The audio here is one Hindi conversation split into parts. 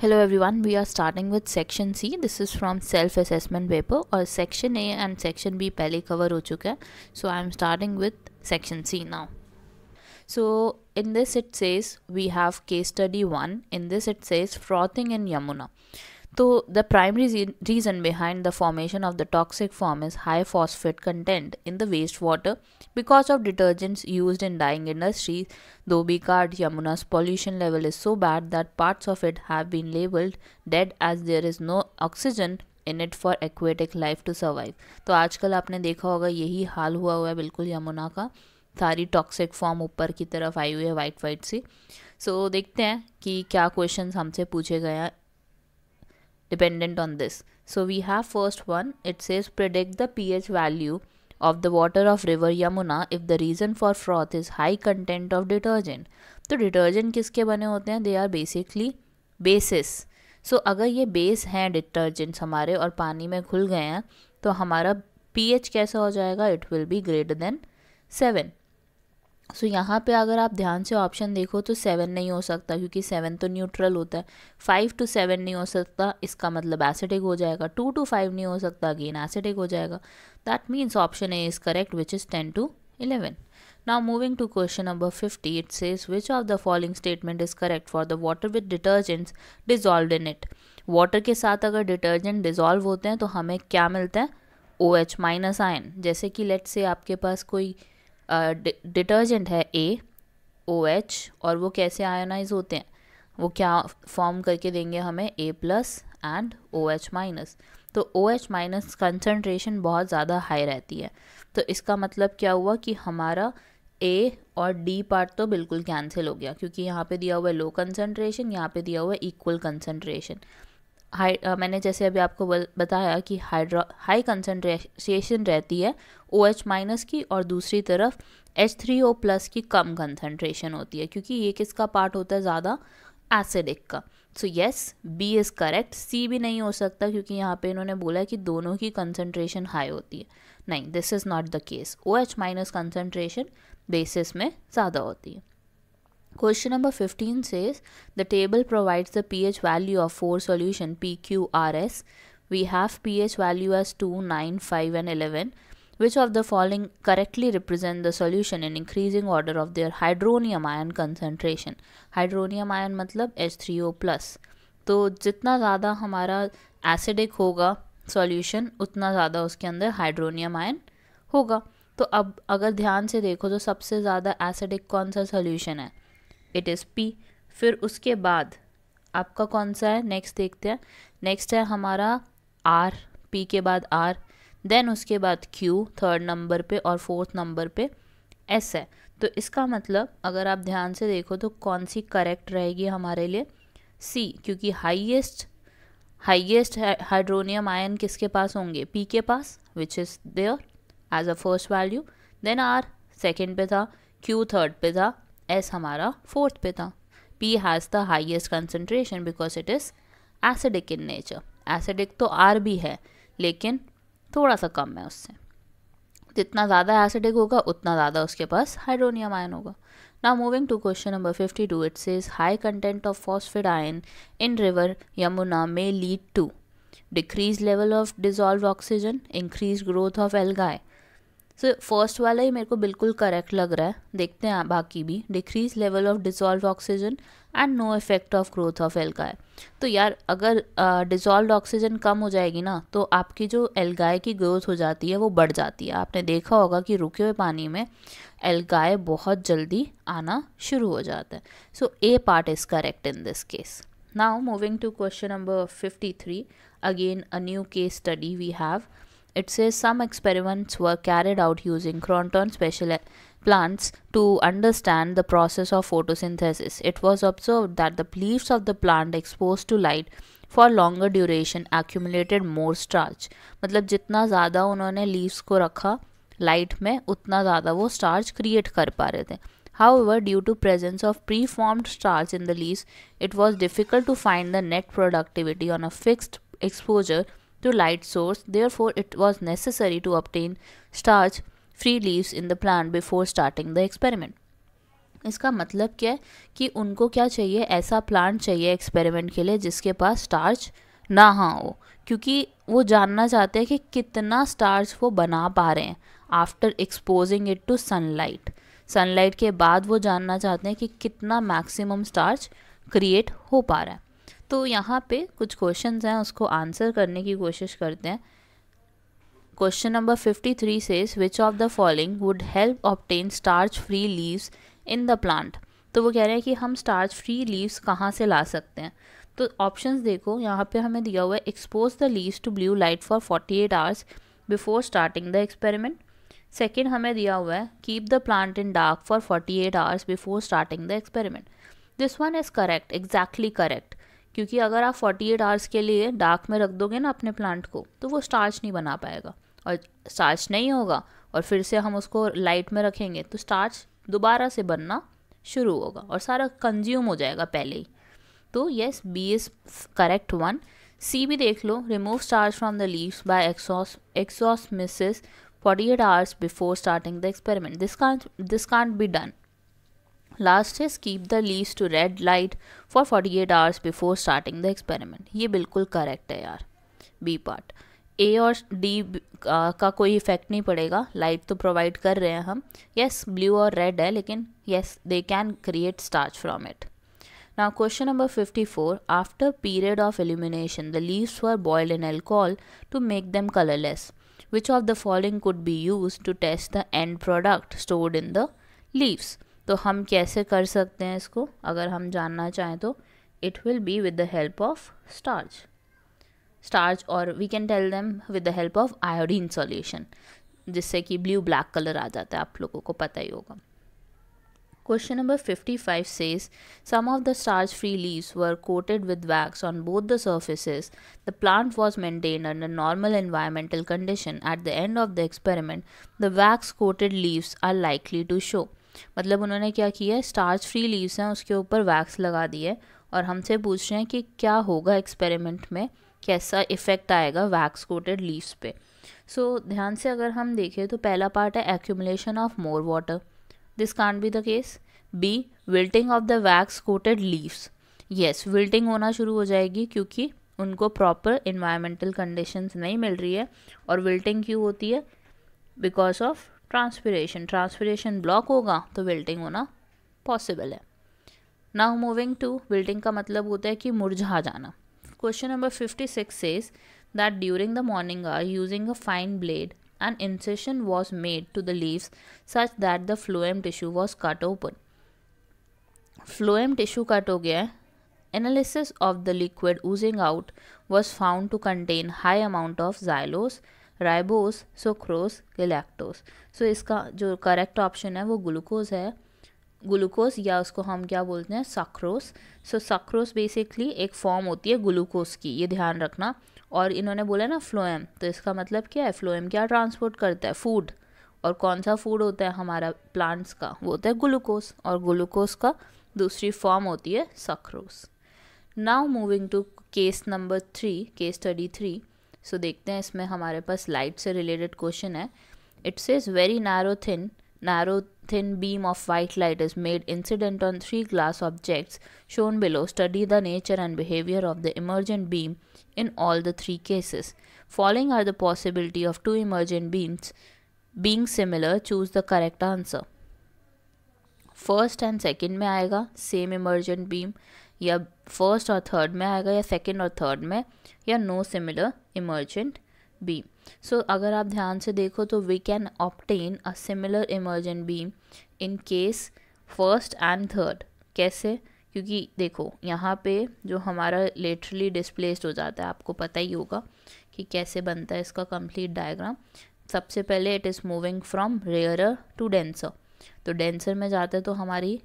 Hello everyone, we are starting with section C. This is from self assessment paper और section A and section B पहले cover हो चुका है. So I am starting with section C now. So in this it says we have case study 1. In this it says frothing in Yamuna. तो the primary reason behind the formation of the toxic foam is high phosphate content in the waste water because of detergents use in dyeing industries though be card Yamuna's pollution level is so bad that parts of it have been labelled dead as there is no oxygen in it for aquatic life to survive तो आजकल आपने देखा होगा यही हाल हुआ हुआ है बिल्कुल यमुना का। सारी टॉक्सिक फॉर्म ऊपर की तरफ़ आई हुई है वाइट वाइट सी। सो so, देखते हैं कि क्या क्वेश्चन हमसे पूछे गए हैं। Dependent on this. So we have first one, it says predict the pH value of the water of river Yamuna if the reason for froth is high content of detergent. तो डिटर्जेंट किसके बने होते हैं they are basically bases so अगर ये बेस हैं डिटर्जेंट्स हमारे और पानी में घुल गए हैं तो हमारा पीएच कैसा हो जाएगा it will be greater than seven so so, यहाँ पे अगर आप ध्यान से ऑप्शन देखो तो सेवन नहीं हो सकता क्योंकि सेवन तो न्यूट्रल होता है। फाइव टू सेवन नहीं हो सकता इसका मतलब एसिडिक हो जाएगा। टू टू फाइव नहीं हो सकता अगेन एसिडिक हो जाएगा। That means option A is correct which is ten to eleven Now moving to question number 50, it says which of the following statement is correct for the water with detergents dissolved in it. Water के साथ अगर डिटर्जेंट डिजॉल्व होते हैं तो हमें क्या मिलता है? ओ एच माइनस आयन जैसे कि लेट से आपके पास कोई डिटर्जेंट है ए ओ एच और वो कैसे आयोनाइज होते हैं? वो क्या फॉर्म करके देंगे हमें A plus and O H minus तो ओ एच माइनस कंसनट्रेशन बहुत ज़्यादा हाई रहती है। तो इसका मतलब क्या हुआ कि हमारा ए और डी पार्ट तो बिल्कुल कैंसिल हो गया, क्योंकि यहाँ पे दिया हुआ है लो कंसनट्रेशन यहाँ पे दिया हुआ है इक्वल कंसनट्रेशन हाई मैंने जैसे अभी आपको बताया कि हाइड्रो, हाई कंसनट्रेशन रहती है ओ एच माइनस की और दूसरी तरफ़ एच थ्री ओ प्लस की कम कंसनट्रेशन होती है, क्योंकि ये किसका पार्ट होता है? ज़्यादा एसिडिक का। So yes B is correct C भी नहीं हो सकता, क्योंकि यहाँ पे इन्होंने बोला कि दोनों की कंसनट्रेशन हाई होती है। नहीं this is not the case O H minus concentration bases में ज़्यादा होती है। Question number 15 says the table provides the pH value of four solution PQRS. We have pH value as 2, 9, 5 and 11. Which of the following correctly represent the solution in increasing order of their hydronium ion concentration? Hydronium ion मतलब H3O plus. तो जितना ज़्यादा हमारा एसिडिक होगा सॉल्यूशन उतना ज़्यादा उसके अंदर हाइड्रोनियम आयन होगा तो अब अगर ध्यान से देखो तो सबसे ज़्यादा एसिडिक कौन सा सॉल्यूशन है इट इज़ पी फिर उसके बाद, आपका कौन सा है? नेक्स्ट देखते हैं। नेक्स्ट है हमारा आर पी के बाद आर देन उसके बाद क्यू थर्ड नंबर पे और फोर्थ नंबर पे एस है। तो इसका मतलब अगर आप ध्यान से देखो तो कौन सी करेक्ट रहेगी हमारे लिए? सी क्योंकि हाईएस्ट हाईएस्ट हाइड्रोनियम आयन किसके पास होंगे? पी के पास which is there as a first value then R second पे था क्यू थर्ड पे था एस हमारा फोर्थ पे था. P has the highest concentration because it is acidic in nature acidic तो आर भी है, लेकिन थोड़ा सा कम है उससे. जितना ज़्यादा एसिडिक होगा, उतना ज़्यादा उसके पास हाइड्रोनियम आयन होगा. Now moving to question number fifty two it's is high content of phosphate ion in river Yamuna may lead to decrease level of dissolve oxygen increase growth of algae so first वाला ही मेरे को बिल्कुल करेक्ट लग रहा है। देखते हैं बाकी भी। Decrease level of dissolve oxygen and no effect of growth of algae तो यार अगर डिजॉल्व uh, ऑक्सीजन कम हो जाएगी ना तो आपकी जो एल्गाय की ग्रोथ हो जाती है वो बढ़ जाती है। आपने देखा होगा कि रुके हुए पानी में एल्गाय बहुत जल्दी आना शुरू हो जाता है। So A part is correct in this case now moving to question number fifty three again a new case study we have It says some experiments were carried out using Croton special plants to understand the process of photosynthesis. It was observed that the leaves of the plant exposed to light for longer duration accumulated more starch. मतलब जितना ज़्यादा उन्होंने leaves को रखा light में उतना ज़्यादा वो starch create कर पा रहे थे However, due to presence of preformed starch in the leaves, it was difficult to find the net productivity on a fixed exposure to light source. Therefore, it was necessary to obtain starch free leaves in the plant before starting the experiment. इसका मतलब क्या है कि उनको क्या चाहिए ऐसा प्लांट चाहिए एक्सपेरिमेंट के लिए जिसके पास स्टार्च ना हाँ हो क्योंकि वो जानना चाहते हैं कि कितना स्टार्च वो बना पा रहे हैं after exposing it to sunlight sunlight के बाद वो जानना चाहते हैं कि कितना मैक्सिमम स्टार्च क्रिएट हो पा रहा है तो यहाँ पे कुछ क्वेश्चंस हैं, उसको आंसर करने की कोशिश करते हैं। Question number fifty three says which of the following would help obtain starch free leaves in the plant तो वो कह रहे हैं कि हम स्टार्च फ्री लीव्स कहाँ से ला सकते हैं? तो ऑप्शंस देखो, यहाँ पे हमें दिया हुआ है expose the leaves to blue light for 48 hours before starting the experiment second हमें दिया हुआ है keep the plant in dark for 48 hours before starting the experiment this one is correct exactly correct क्योंकि अगर आप 48 आवर्स के लिए डार्क में रख दोगे ना अपने प्लांट को तो वो स्टार्च नहीं बना पाएगा और स्टार्च नहीं होगा और फिर से हम उसको लाइट में रखेंगे तो स्टार्च दोबारा से बनना शुरू होगा और सारा कंज्यूम हो जाएगा पहले ही तो yes B is correct one C भी देख लो remove starch from the leaves by excess excess misses 48 hours before starting the experiment. This can't, this can't be done. Last is keep the leaves to red light for 48 hours before starting the experiment. ये बिल्कुल करेक्ट है यार बी पार्ट ए और डी का कोई इफेक्ट नहीं पड़ेगा लाइट तो प्रोवाइड कर रहे हैं हम येस ब्लू और रेड है लेकिन yes they can create starch from it Now question number 54 after period of illumination the leaves were boiled in alcohol to make them colorless which of the following could be used to test the end product stored in the leaves तो हम कैसे कर सकते हैं इसको? अगर हम जानना चाहें तो it will be with the help of starch starch और we can tell them with the help of iodine solution जिससे कि ब्लू ब्लैक कलर आ जाता है, आप लोगों को पता ही होगा। Question number fifty five says some of the starch free leaves were coated with wax on both the surfaces the plant was maintain a normal environmental condition at the end of the experiment the wax coated leaves are likely to show मतलब उन्होंने क्या किया है? स्टार्च फ्री लीव्स हैं उसके ऊपर वैक्स लगा दिए और हमसे पूछ रहे हैं कि क्या होगा एक्सपेरिमेंट में? कैसा इफ़ेक्ट आएगा वैक्स कोटेड लीव्स पे? सो so, ध्यान से अगर हम देखें तो पहला पार्ट है accumulation of more water this can't be the case B wilting of the wax coated leaves yes wilting होना शुरू हो जाएगी क्योंकि उनको प्रॉपर इन्वायरमेंटल कंडीशंस नहीं मिल रही है और विल्टिंग क्यों होती है? Because of transpiration transpiration block होगा तो विल्टिंग होना पॉसिबल है. नाउ मूविंग टू विल्टिंग का मतलब होता है कि मुरझा जाना. Question number fifty six says that during the morning R using a fine blade an incision was made to the leaves such that the phloem tissue was cut open phloem tissue cut हो गया है. Analysis of the liquid oozing out was found to contain high amount of xylose ribose, sucrose, galactose. So इसका जो करेक्ट ऑप्शन है वो ग्लूकोज है। ग्लूकोज या उसको हम क्या बोलते हैं? सक्रोस सो सक्रोस बेसिकली एक फॉर्म होती है ग्लूकोज की ये ध्यान रखना। और इन्होंने बोला ना फ्लोएम तो इसका मतलब क्या है? फ्लोएम क्या ट्रांसपोर्ट करता है? फ़ूड और कौन सा फ़ूड होता है हमारा प्लांट्स का? वो होता है ग्लूकोज और ग्लूकोज का दूसरी फॉर्म होती है sucrose now moving to case number three case study three so देखते हैं इसमें हमारे पास लाइट से रिलेटेड क्वेश्चन है। It's is very narrow thin narrow thin beam of white light is made incident on three glass objects shown below study the nature and behaviour of the emergent beam in all the three cases following are the possibility of two emergent beams being similar choose the correct answer first and second में आएगा सेम इमरजेंट बीम या फ़र्स्ट और थर्ड में आएगा या सेकेंड और थर्ड में, या no similar emergent beam so अगर आप ध्यान से देखो तो we can obtain a similar emergent beam in case first and third कैसे? क्योंकि देखो, यहाँ पे जो हमारा लेटरली डिस्प्लेस्ड हो जाता है, आपको पता ही होगा कि कैसे बनता है इसका कंप्लीट डायग्राम सबसे पहले it is moving from rarer to denser तो डेंसर में जाते तो हमारी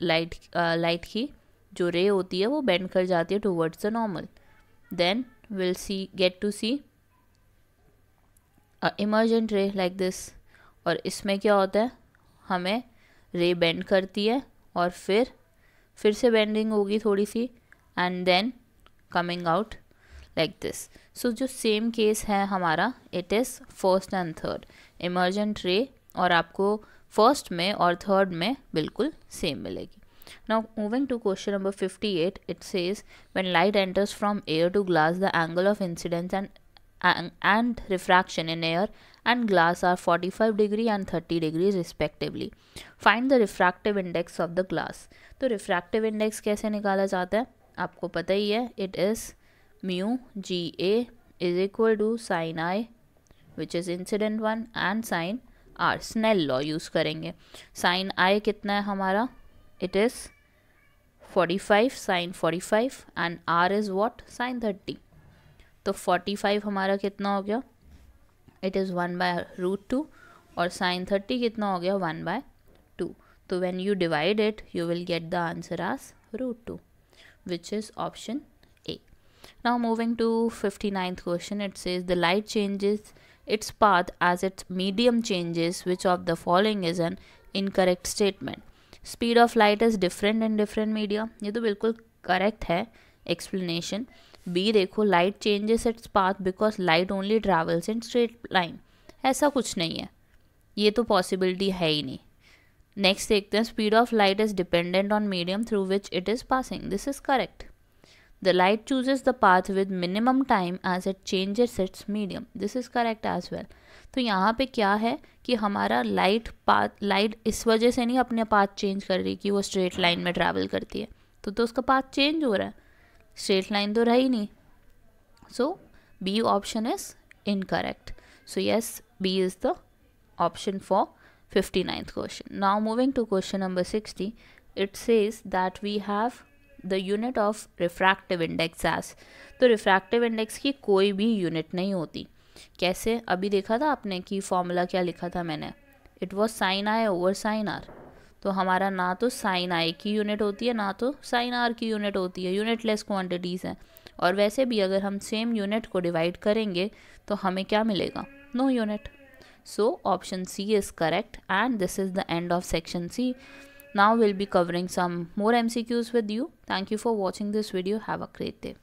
लाइट लाइट की जो रे होती है, वो बेंड कर जाती है towards the normal then will see get to see emergent ray like this और इसमें क्या होता है? हमें रे बेंड करती है और फिर फिर से बेंडिंग होगी थोड़ी सी and then coming out like this so जो सेम केस है हमारा it is first and third emergent ray और आपको फ़र्स्ट में और थर्ड में बिल्कुल सेम मिलेगी. Now moving to question number 58, it says when light enters from air to glass, the angle of incidence and and refraction in air and glass are 45 degree and 30 degrees respectively. Find the refractive index of the glass. तो refractive index कैसे निकाला जाता है आपको पता ही है it is mu g a is equal to sin i which is incident one and sin r snell law use करेंगे sin i कितना है हमारा it is 45 sin 45 and r is what sin 30 तो 45 हमारा कितना हो गया it is one by root two और साइन थर्टी कितना हो गया वन बाय टू तो when you divide it you will get the answer as root two which is option A. Now moving to 59th question, it says the light changes its path as its medium changes. Which of the following is an incorrect statement? Speed of light is different in different media ये तो बिल्कुल करेक्ट है एक्सप्लेनेशन बी देखो light changes its path because light only travels in straight line ऐसा कुछ नहीं है। ये तो पॉसिबिलिटी है ही नहीं। नेक्स्ट देखते हैं speed of light is dependent on medium through which it is passing this is correct the light chooses the path with minimum time as it changes its medium this is correct as well तो यहाँ पे क्या है कि हमारा लाइट पाथ लाइट इस वजह से नहीं अपने पाथ चेंज कर रही कि वो स्ट्रेट लाइन में ट्रैवल करती है। तो तो उसका पाथ चेंज हो रहा है। स्ट्रेट लाइन तो रही नहीं। So B option is incorrect so yes B is the option for 59th question. Now, moving to question number 60 it says that we have the unit of refractive index as तो refractive index की कोई भी यूनिट नहीं होती। कैसे? अभी देखा था आपने कि फॉर्मूला क्या लिखा था मैंने। It was sine i over sine r तो हमारा ना तो साइन आई की यूनिट होती है, ना तो साइन आर की यूनिट होती है। यूनिट लेस क्वान्टिटीज़ हैं। और वैसे भी अगर हम सेम यूनिट को डिवाइड करेंगे तो हमें क्या मिलेगा? No unit so option C is correct and this is the end of section C now we'll be covering some more mcqs with you. Thank you for watching this video. Have a great day